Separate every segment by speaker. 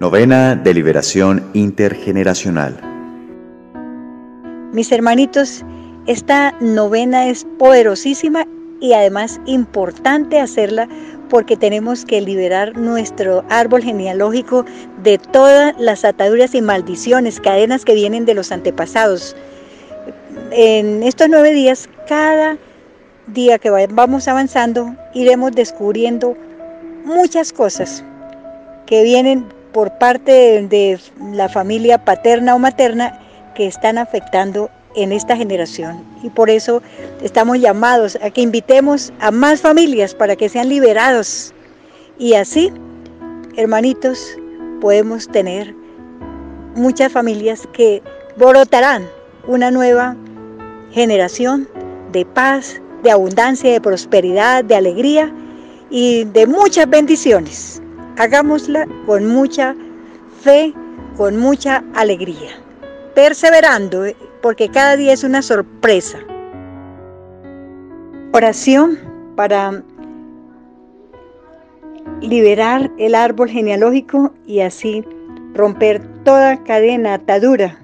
Speaker 1: Novena de Liberación Intergeneracional.
Speaker 2: Mis hermanitos, esta novena es poderosísima y además importante hacerla porque tenemos que liberar nuestro árbol genealógico de todas las ataduras y maldiciones, cadenas que vienen de los antepasados. En estos nueve días, cada día que vamos avanzando, iremos descubriendo muchas cosas que vienen por parte de la familia paterna o materna que están afectando en esta generación. Y por eso estamos llamados a que invitemos a más familias para que sean liberados. Y así, hermanitos, podemos tener muchas familias que brotarán una nueva generación de paz, de abundancia, de prosperidad, de alegría y de muchas bendiciones. Hagámosla con mucha fe, con mucha alegría, perseverando porque cada día es una sorpresa. Oración para liberar el árbol genealógico y así romper toda cadena, atadura,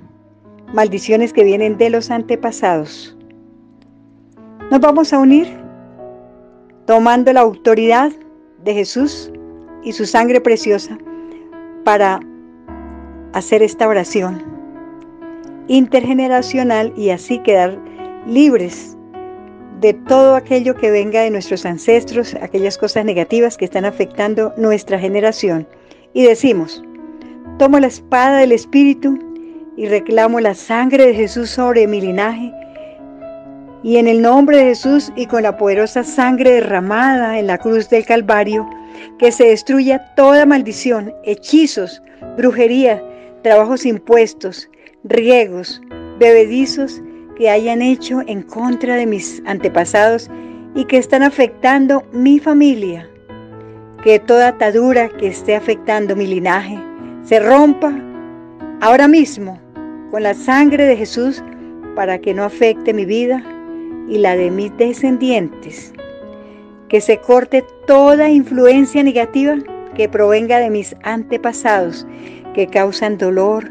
Speaker 2: maldiciones que vienen de los antepasados. Nos vamos a unir tomando la autoridad de Jesús y su sangre preciosa para hacer esta oración intergeneracional y así quedar libres de todo aquello que venga de nuestros ancestros, aquellas cosas negativas que están afectando nuestra generación. Y decimos, tomo la espada del Espíritu y reclamo la sangre de Jesús sobre mi linaje. Y en el nombre de Jesús y con la poderosa sangre derramada en la cruz del Calvario, que se destruya toda maldición, hechizos, brujería, trabajos impuestos, riegos, bebedizos que hayan hecho en contra de mis antepasados y que están afectando mi familia. Que toda atadura que esté afectando mi linaje se rompa ahora mismo con la sangre de Jesús para que no afecte mi vida y la de mis descendientes. Que se corte toda influencia negativa que provenga de mis antepasados que causan dolor,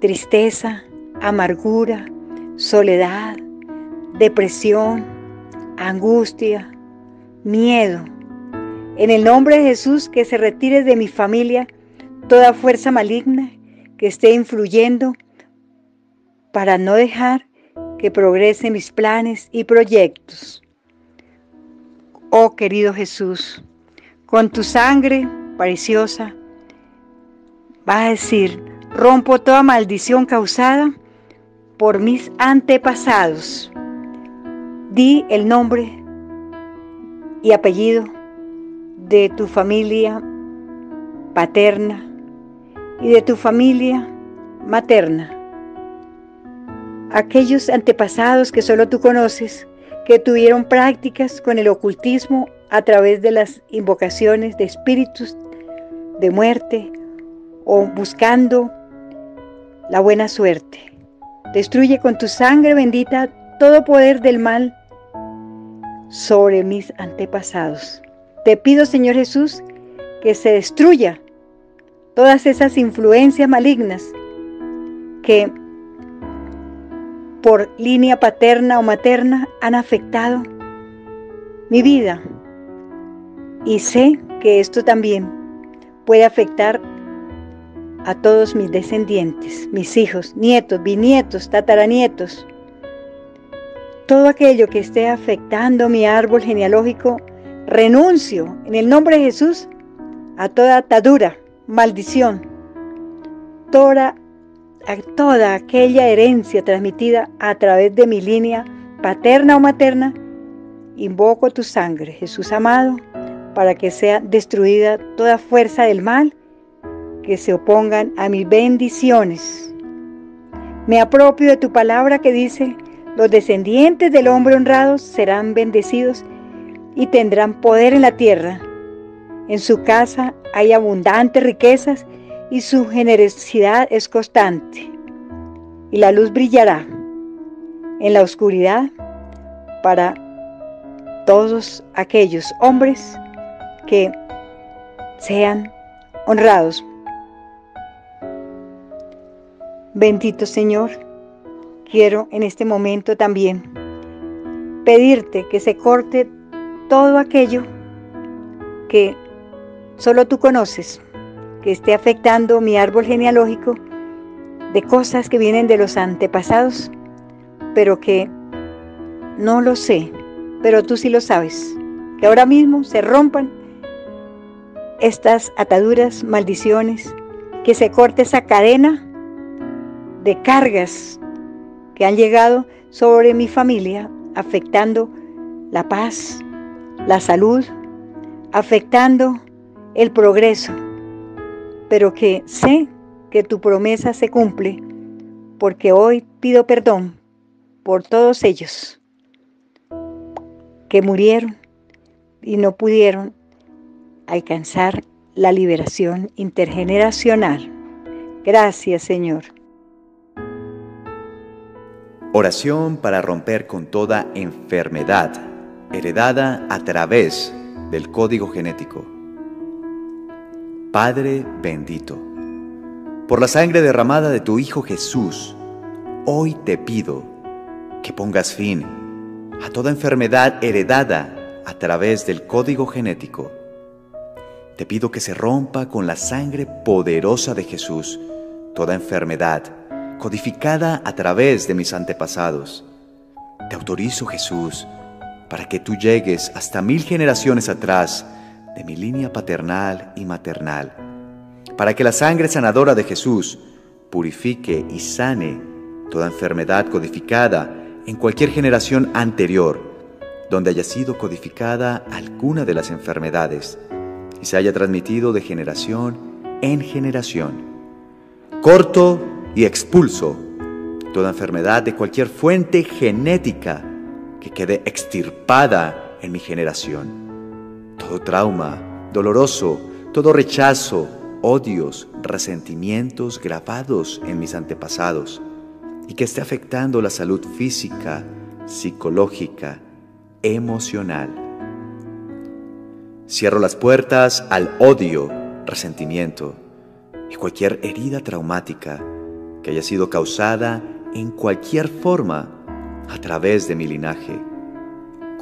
Speaker 2: tristeza, amargura, soledad, depresión, angustia, miedo. En el nombre de Jesús, que se retire de mi familia toda fuerza maligna que esté influyendo para no dejar que progrese mis planes y proyectos. Oh querido Jesús, con tu sangre preciosa, va a decir, Rompo toda maldición causada por mis antepasados. Di el nombre y apellido de tu familia paterna y de tu familia materna. Aquellos antepasados que solo tú conoces, que tuvieron prácticas con el ocultismo a través de las invocaciones de espíritus de muerte o buscando la buena suerte. Destruye con tu sangre bendita todo poder del mal sobre mis antepasados. Te pido, Señor Jesús, que se destruya todas esas influencias malignas que por línea paterna o materna han afectado mi vida. Y sé que esto también puede afectar a todos mis descendientes, mis hijos, nietos, bisnietos, tataranietos. Todo aquello que esté afectando mi árbol genealógico, renuncio en el nombre de Jesús a toda atadura, maldición, toda, a toda aquella herencia transmitida a través de mi línea paterna o materna. Invoco tu sangre, Jesús amado, para que sea destruida toda fuerza del mal que se opongan a mis bendiciones. Me apropio de tu palabra que dice, los descendientes del hombre honrado serán bendecidos y tendrán poder en la tierra. En su casa hay abundantes riquezas y su generosidad es constante. Y la luz brillará en la oscuridad para todos aquellos hombres que sean honrados Bendito Señor, quiero en este momento también pedirte que se corte todo aquello que solo tú conoces, que esté afectando mi árbol genealógico de cosas que vienen de los antepasados, pero que no lo sé, pero tú sí lo sabes, que ahora mismo se rompan estas ataduras, maldiciones, que se corte esa cadena de cargas que han llegado sobre mi familia, afectando la paz, la salud, afectando el progreso, pero que sé que tu promesa se cumple, porque hoy pido perdón por todos ellos que murieron y no pudieron alcanzar la liberación intergeneracional. Gracias, Señor.
Speaker 1: Oración para romper con toda enfermedad heredada a través del código genético. Padre bendito, por la sangre derramada de tu Hijo Jesús, hoy te pido que pongas fin a toda enfermedad heredada a través del código genético. Te pido que se rompa con la sangre poderosa de Jesús toda enfermedad codificada a través de mis antepasados. Te autorizo, Jesús, para que tú llegues hasta mil generaciones atrás de mi línea paternal y maternal, para que la sangre sanadora de Jesús purifique y sane toda enfermedad codificada en cualquier generación anterior, donde haya sido codificada alguna de las enfermedades y se haya transmitido de generación en generación. Corto y expulso toda enfermedad de cualquier fuente genética que quede extirpada en mi generación. Todo trauma doloroso, todo rechazo, odios, resentimientos grabados en mis antepasados y que esté afectando la salud física, psicológica, emocional. Cierro las puertas al odio, resentimiento y cualquier herida traumática que haya sido causada en cualquier forma a través de mi linaje.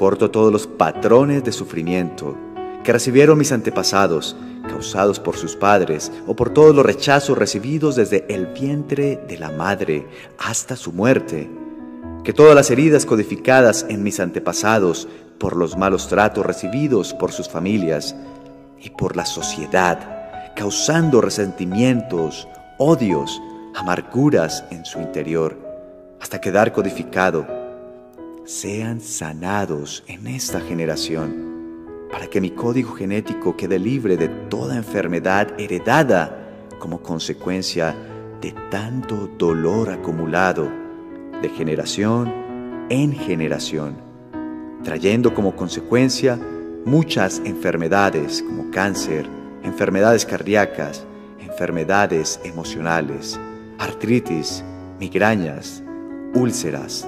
Speaker 1: Corto todos los patrones de sufrimiento que recibieron mis antepasados, causados por sus padres o por todos los rechazos recibidos desde el vientre de la madre hasta su muerte. Que todas las heridas codificadas en mis antepasados por los malos tratos recibidos por sus familias y por la sociedad, causando resentimientos, odios, amarguras en su interior, hasta quedar codificado, sean sanados en esta generación, para que mi código genético quede libre de toda enfermedad heredada como consecuencia de tanto dolor acumulado de generación en generación, trayendo como consecuencia muchas enfermedades como cáncer, enfermedades cardíacas, enfermedades emocionales, artritis, migrañas, úlceras.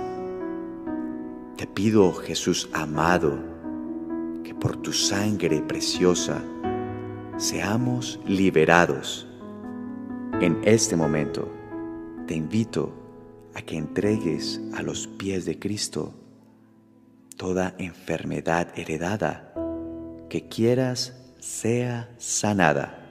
Speaker 1: Te pido, Jesús amado, que por tu sangre preciosa seamos liberados. En este momento te invito a que entregues a los pies de Cristo toda enfermedad heredada que quieras sea sanada.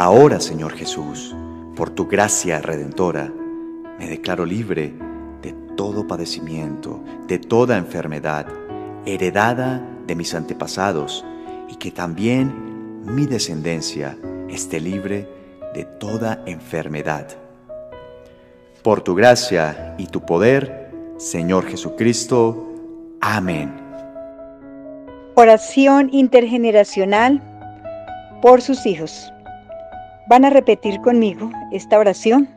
Speaker 1: Ahora, Señor Jesús, por tu gracia redentora, me declaro libre de todo padecimiento, de toda enfermedad, heredada de mis antepasados, y que también mi descendencia esté libre de toda enfermedad. Por tu gracia y tu poder, Señor Jesucristo. Amén.
Speaker 2: Oración intergeneracional por sus hijos. Van a repetir conmigo esta oración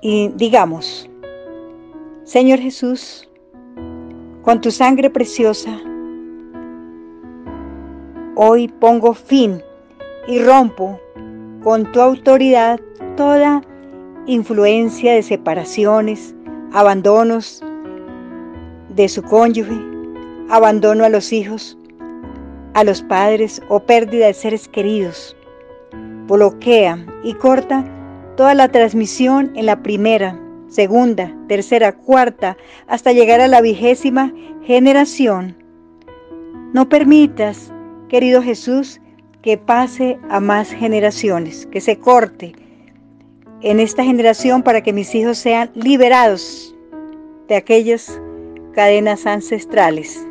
Speaker 2: y digamos, Señor Jesús, con tu sangre preciosa, hoy pongo fin y rompo con tu autoridad toda influencia de separaciones, abandonos de su cónyuge, abandono a los hijos, a los padres o pérdida de seres queridos. Bloquea y corta toda la transmisión en la primera, segunda, tercera, cuarta, hasta llegar a la vigésima generación. No permitas, querido Jesús, que pase a más generaciones, que se corte en esta generación para que mis hijos sean liberados de aquellas cadenas ancestrales.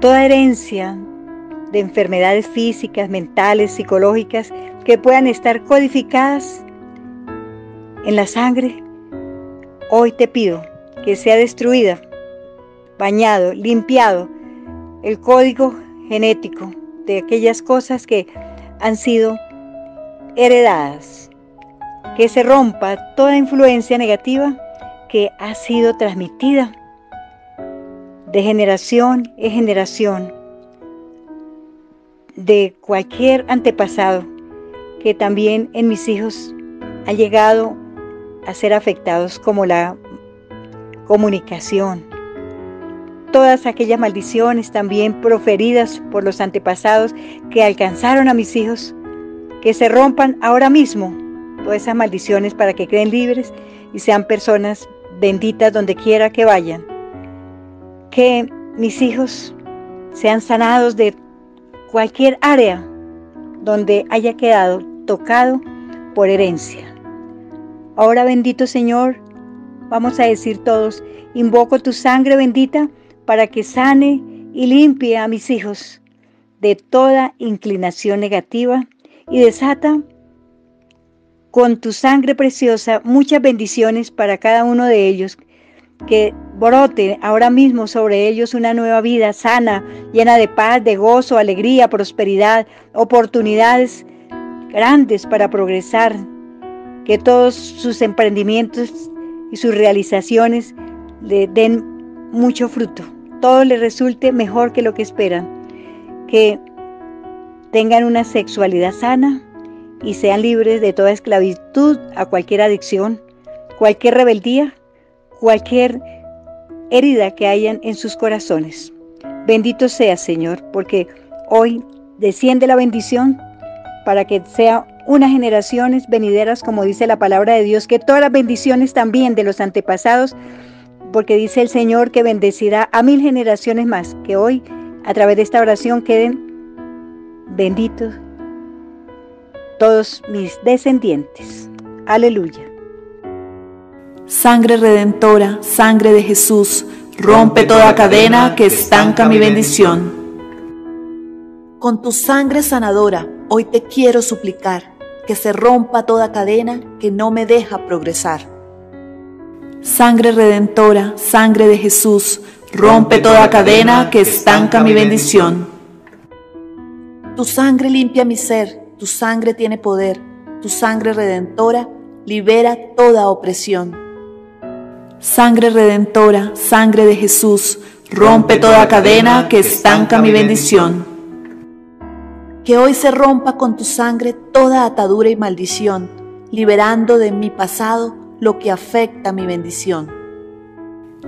Speaker 2: Toda herencia de enfermedades físicas, mentales, psicológicas que puedan estar codificadas en la sangre, hoy te pido que sea destruida, bañado, limpiado el código genético de aquellas cosas que han sido heredadas, que se rompa toda influencia negativa que ha sido transmitida de generación en generación, de cualquier antepasado que también en mis hijos ha llegado a ser afectados como la comunicación. Todas aquellas maldiciones también proferidas por los antepasados que alcanzaron a mis hijos, que se rompan ahora mismo todas esas maldiciones para que queden libres y sean personas benditas donde quiera que vayan. Que mis hijos sean sanados de cualquier área donde haya quedado tocado por herencia. Ahora bendito Señor, vamos a decir todos, invoco tu sangre bendita para que sane y limpie a mis hijos de toda inclinación negativa y desata con tu sangre preciosa muchas bendiciones para cada uno de ellos, que brote ahora mismo sobre ellos una nueva vida sana, llena de paz, de gozo, alegría, prosperidad, oportunidades grandes para progresar, que todos sus emprendimientos y sus realizaciones le den mucho fruto, todo le resulte mejor que lo que esperan, que tengan una sexualidad sana, y sean libres de toda esclavitud a cualquier adicción, cualquier rebeldía, cualquier herida que hayan en sus corazones. Bendito sea, Señor, porque hoy desciende la bendición para que sea unas generaciones venideras, como dice la palabra de Dios, que todas las bendiciones también de los antepasados, porque dice el Señor que bendecirá a mil generaciones más, que hoy a través de esta oración queden benditos todos mis descendientes. Aleluya.
Speaker 3: Sangre redentora, sangre de Jesús, rompe toda cadena que estanca mi bendición. Con tu sangre sanadora, hoy te quiero suplicar que se rompa toda cadena que no me deja progresar. Sangre redentora, sangre de Jesús, rompe toda cadena que estanca mi bendición. Tu sangre limpia mi ser tu sangre tiene poder, tu sangre redentora libera toda opresión. Sangre redentora, sangre de Jesús, rompe toda cadena que estanca mi bendición. Que hoy se rompa con tu sangre toda atadura y maldición, liberando de mi pasado lo que afecta mi bendición.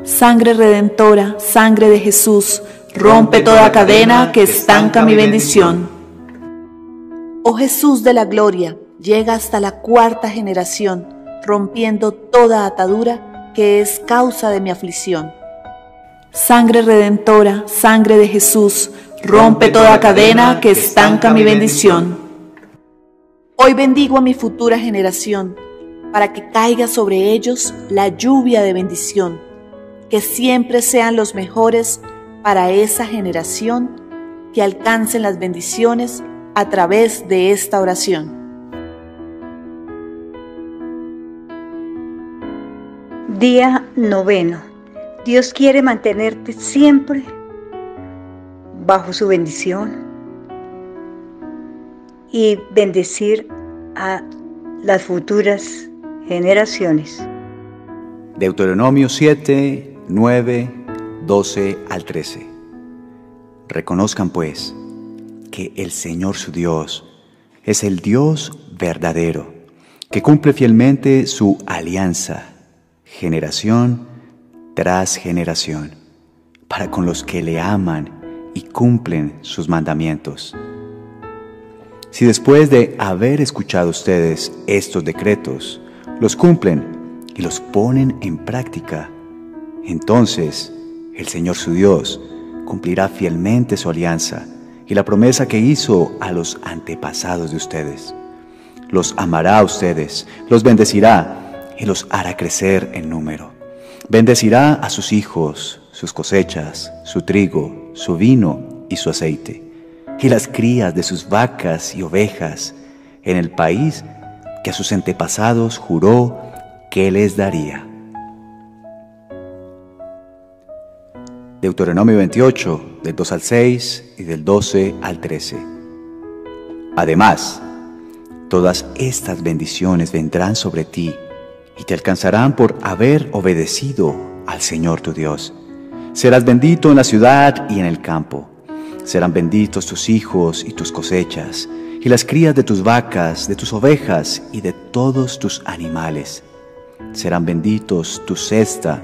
Speaker 3: Sangre redentora, sangre de Jesús, rompe toda cadena que estanca mi bendición. Oh Jesús de la gloria, llega hasta la cuarta generación, rompiendo toda atadura que es causa de mi aflicción. Sangre redentora, sangre de Jesús, rompe toda cadena que estanca mi bendición. Hoy bendigo a mi futura generación, para que caiga sobre ellos la lluvia de bendición, que siempre sean los mejores para esa generación, que alcancen las bendiciones a través de esta oración.
Speaker 2: Día noveno. Dios quiere mantenerte siempre bajo su bendición y bendecir a las futuras generaciones.
Speaker 1: Deuteronomio 7, 9, 12 al 13. Reconozcan pues que el Señor su Dios es el Dios verdadero, que cumple fielmente su alianza generación tras generación, para con los que le aman y cumplen sus mandamientos. Si después de haber escuchado ustedes estos decretos, los cumplen y los ponen en práctica, entonces el Señor su Dios cumplirá fielmente su alianza y la promesa que hizo a los antepasados de ustedes. Los amará a ustedes, los bendecirá y los hará crecer en número. Bendecirá a sus hijos, sus cosechas, su trigo, su vino y su aceite, y las crías de sus vacas y ovejas en el país que a sus antepasados juró que les daría. Deuteronomio 28, del 2 al 6 y del 12 al 13. Además, todas estas bendiciones vendrán sobre ti y te alcanzarán por haber obedecido al Señor tu Dios. Serás bendito en la ciudad y en el campo. Serán benditos tus hijos y tus cosechas, y las crías de tus vacas, de tus ovejas y de todos tus animales. Serán benditos tu cesta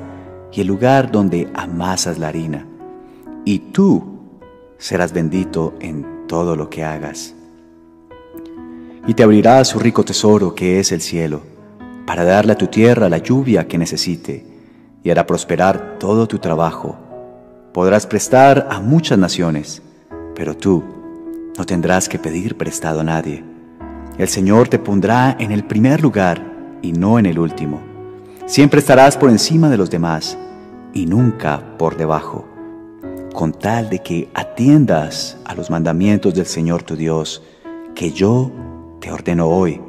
Speaker 1: y el lugar donde amasas la harina. Y tú serás bendito en todo lo que hagas. Y te abrirá su rico tesoro que es el cielo, para darle a tu tierra la lluvia que necesite, y hará prosperar todo tu trabajo. Podrás prestar a muchas naciones, pero tú no tendrás que pedir prestado a nadie. El Señor te pondrá en el primer lugar y no en el último. Siempre estarás por encima de los demás y nunca por debajo, con tal de que atiendas a los mandamientos del Señor tu Dios, que yo te ordeno hoy,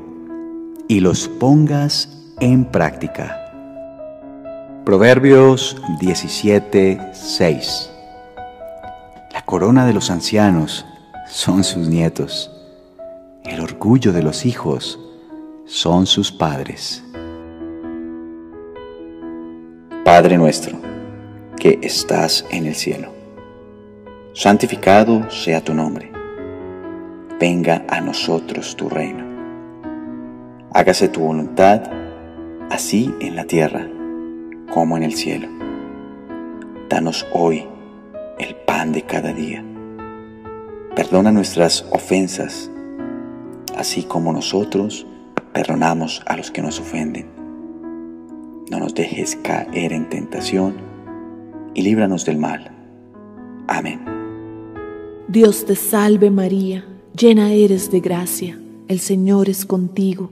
Speaker 1: y los pongas en práctica. Proverbios 17, 6 La corona de los ancianos son sus nietos, el orgullo de los hijos son sus padres. Padre nuestro, que estás en el cielo. Santificado sea tu nombre. Venga a nosotros tu reino. Hágase tu voluntad, así en la tierra como en el cielo. Danos hoy el pan de cada día. Perdona nuestras ofensas, así como nosotros perdonamos a los que nos ofenden. No nos dejes caer en tentación y líbranos del mal. Amén.
Speaker 3: Dios te salve María, llena eres de gracia, el Señor es contigo.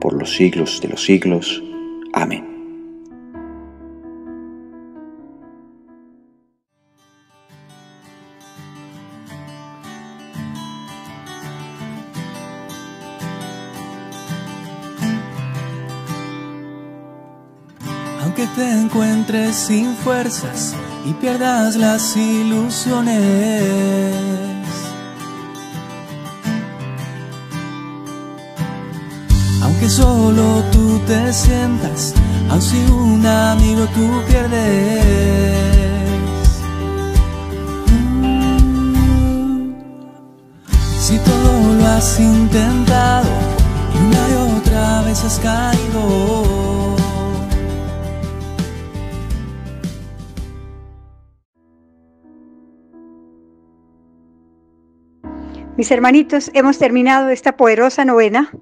Speaker 1: por los siglos de los siglos. Amén.
Speaker 4: Aunque te encuentres sin fuerzas, y pierdas las ilusiones. Solo tú te sientas, aun si un amigo tú pierdes. Mm. Si todo lo has intentado y una y otra vez has caído.
Speaker 2: Mis hermanitos, hemos terminado esta poderosa novena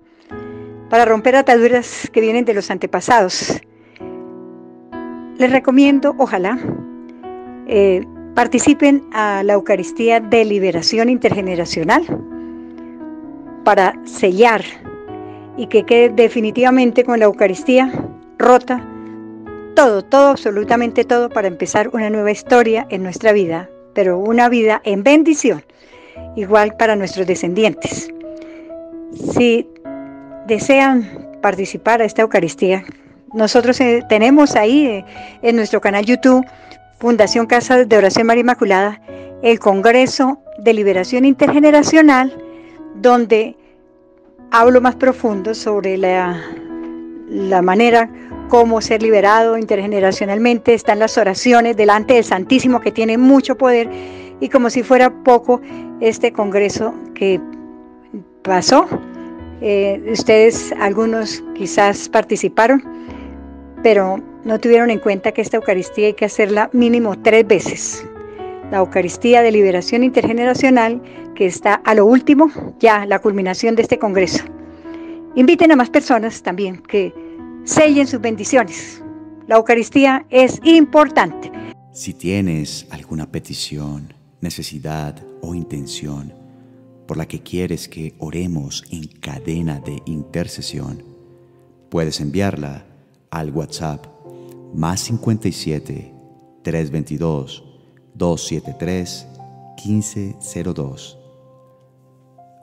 Speaker 2: para romper ataduras que vienen de los antepasados. Les recomiendo, ojalá, eh, participen a la Eucaristía de Liberación Intergeneracional para sellar y que quede definitivamente con la Eucaristía rota todo, todo, absolutamente todo para empezar una nueva historia en nuestra vida, pero una vida en bendición igual para nuestros descendientes. Si desean participar a esta Eucaristía, nosotros eh, tenemos ahí eh, en nuestro canal YouTube, Fundación Casa de Oración María Inmaculada, el Congreso de Liberación Intergeneracional, donde hablo más profundo sobre la, la manera como ser liberado intergeneracionalmente. Están las oraciones delante del Santísimo que tiene mucho poder y como si fuera poco este Congreso que pasó. Eh, ustedes, algunos quizás participaron, pero no tuvieron en cuenta que esta Eucaristía hay que hacerla mínimo tres veces. La Eucaristía de Liberación Intergeneracional, que está a lo último, ya la culminación de este Congreso. Inviten a más personas también que sellen sus bendiciones. La Eucaristía es importante.
Speaker 1: Si tienes alguna petición, necesidad o intención por la que quieres que oremos en cadena de intercesión, puedes enviarla al WhatsApp más 57 322 273 1502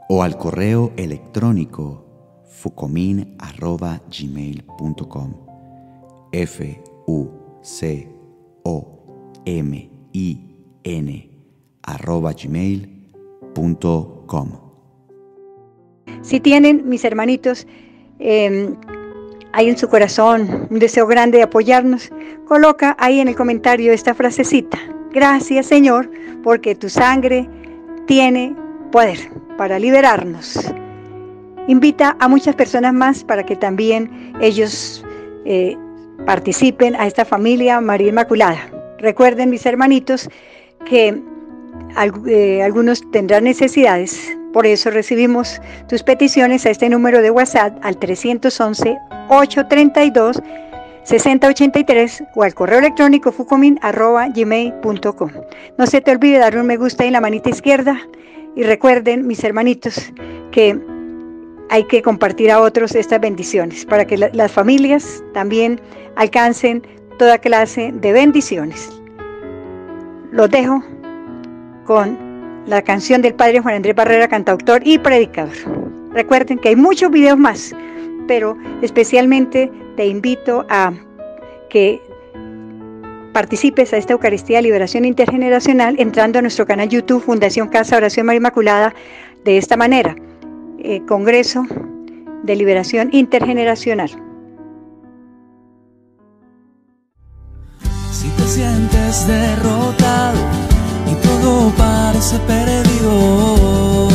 Speaker 1: o al correo electrónico fucomin.gmail.com f u c o m i n arroba
Speaker 2: Si tienen, mis hermanitos, eh, hay en su corazón un deseo grande de apoyarnos, coloca ahí en el comentario esta frasecita. Gracias Señor, porque tu sangre tiene poder para liberarnos. Invita a muchas personas más para que también ellos eh, participen a esta familia María Inmaculada. Recuerden, mis hermanitos, que algunos tendrán necesidades, por eso recibimos tus peticiones a este número de WhatsApp al 311 832 6083 o al correo electrónico fucomin.gmail.com. No se te olvide dar un me gusta en la manita izquierda y recuerden, mis hermanitos, que hay que compartir a otros estas bendiciones para que las familias también alcancen toda clase de bendiciones. Los dejo con la canción del Padre Juan Andrés Barrera, cantautor y predicador. Recuerden que hay muchos videos más pero especialmente te invito a que participes a esta Eucaristía Liberación Intergeneracional entrando a nuestro canal YouTube Fundación Casa Oración María Inmaculada de esta manera, eh, Congreso de Liberación Intergeneracional.
Speaker 4: Si te sientes derrotado todo parece perdido